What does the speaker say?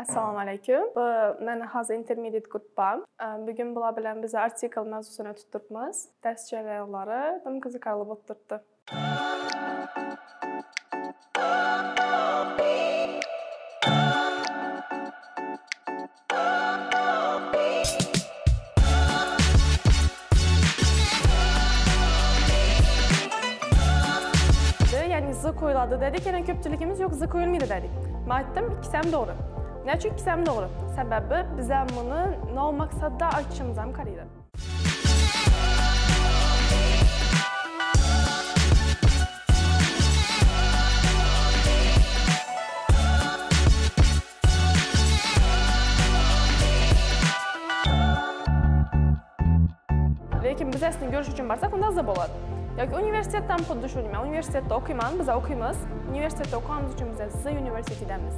Assalomu alaykum. Bu meni hozir intermediate gruppam. Bugun bular bilan biz artikl mavzusini o'tib turibmiz. Dars jarayonlari dim qiziqarli bo'lib turibdi. ya'ni z qo'yiladi dedik yana ko'pchiligimiz yo'q z qo'yilmaydi dedik man aytdim ikkisi ham to'g'ri nechun ikkisi ham to'g'ri sababi biz ham buni nomaqsadda aytishimiz ham qaraydi lekin biz aslini ko'rish uchun borsak unda z bo'ladi yoki universitetdan xuddi shunday man universitetda o'qiyman biz o'qiymiz universitetda o'qiganimiz uchun biz z universitetidamiz